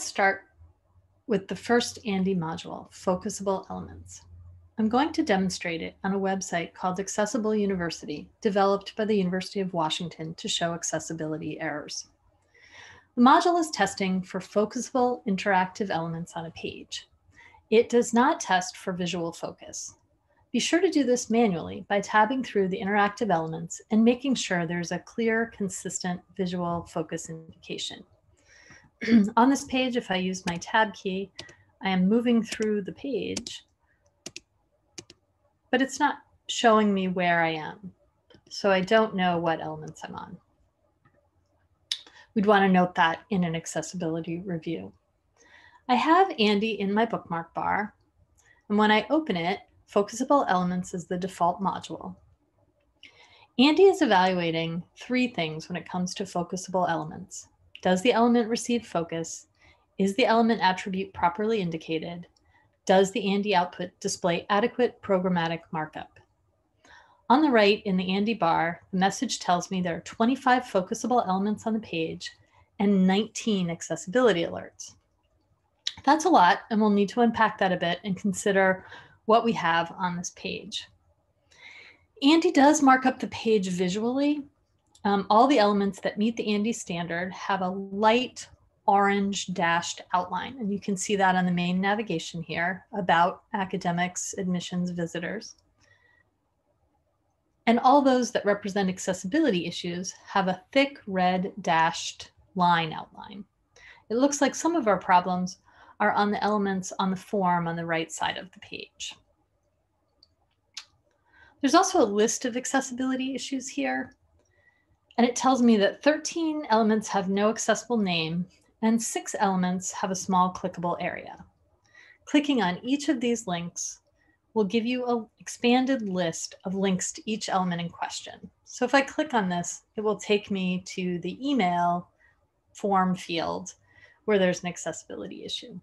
start with the first ANDI module, Focusable Elements. I'm going to demonstrate it on a website called Accessible University, developed by the University of Washington to show accessibility errors. The module is testing for focusable interactive elements on a page. It does not test for visual focus. Be sure to do this manually by tabbing through the interactive elements and making sure there's a clear, consistent visual focus indication. on this page, if I use my tab key, I am moving through the page but it's not showing me where I am. So I don't know what elements I'm on. We'd want to note that in an accessibility review. I have ANDI in my bookmark bar. And when I open it, Focusable Elements is the default module. ANDI is evaluating three things when it comes to focusable elements. Does the element receive focus? Is the element attribute properly indicated? Does the ANDI output display adequate programmatic markup? On the right in the ANDI bar, the message tells me there are 25 focusable elements on the page and 19 accessibility alerts. That's a lot, and we'll need to unpack that a bit and consider what we have on this page. ANDI does mark up the page visually. Um, all the elements that meet the ANDI standard have a light orange dashed outline. And you can see that on the main navigation here about academics, admissions, visitors. And all those that represent accessibility issues have a thick red dashed line outline. It looks like some of our problems are on the elements on the form on the right side of the page. There's also a list of accessibility issues here. And it tells me that 13 elements have no accessible name and six elements have a small clickable area. Clicking on each of these links will give you an expanded list of links to each element in question. So if I click on this, it will take me to the email form field where there's an accessibility issue.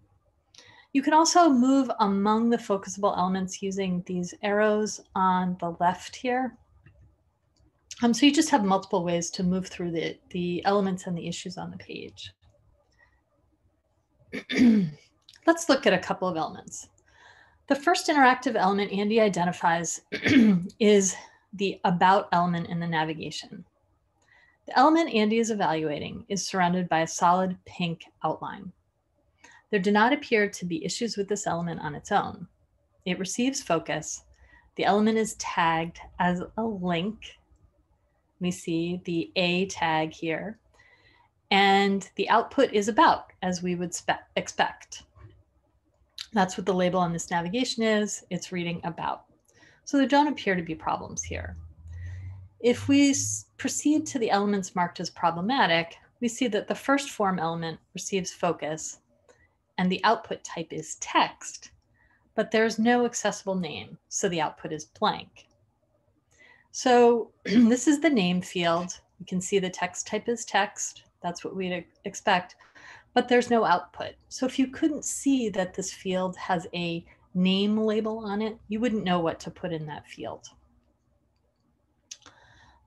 You can also move among the focusable elements using these arrows on the left here. Um, so you just have multiple ways to move through the, the elements and the issues on the page. Let's look at a couple of elements. The first interactive element ANDI identifies is the about element in the navigation. The element ANDI is evaluating is surrounded by a solid pink outline. There do not appear to be issues with this element on its own. It receives focus. The element is tagged as a link. We see the A tag here and the output is about as we would expect. That's what the label on this navigation is. It's reading about. So there don't appear to be problems here. If we proceed to the elements marked as problematic, we see that the first form element receives focus and the output type is text, but there's no accessible name, so the output is blank. So this is the name field. You can see the text type is text. That's what we'd expect. But there's no output. So if you couldn't see that this field has a name label on it, you wouldn't know what to put in that field.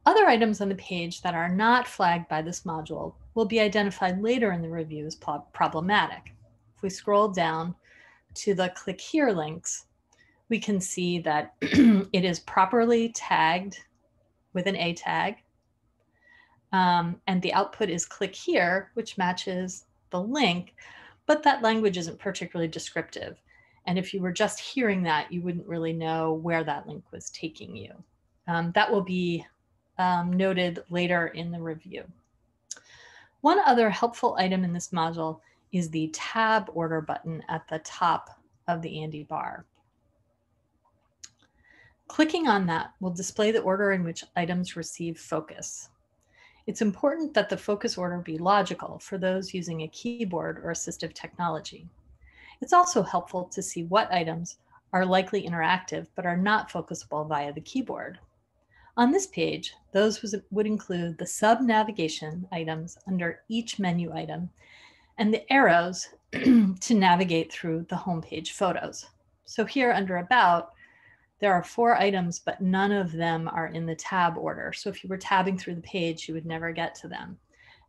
Other items on the page that are not flagged by this module will be identified later in the review as problematic. If we scroll down to the click here links, we can see that it is properly tagged with an A tag. Um, and the output is click here, which matches the link, but that language isn't particularly descriptive. And if you were just hearing that, you wouldn't really know where that link was taking you. Um, that will be um, noted later in the review. One other helpful item in this module is the tab order button at the top of the ANDI bar. Clicking on that will display the order in which items receive focus. It's important that the focus order be logical for those using a keyboard or assistive technology. It's also helpful to see what items are likely interactive but are not focusable via the keyboard. On this page, those would include the sub-navigation items under each menu item and the arrows to navigate through the homepage photos. So here under About, there are four items, but none of them are in the tab order. So if you were tabbing through the page, you would never get to them.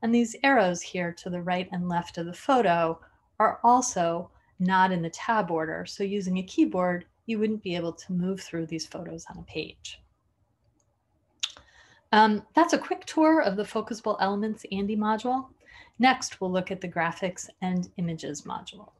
And these arrows here to the right and left of the photo are also not in the tab order. So using a keyboard, you wouldn't be able to move through these photos on a page. Um, that's a quick tour of the Focusable Elements ANDI module. Next, we'll look at the Graphics and Images module.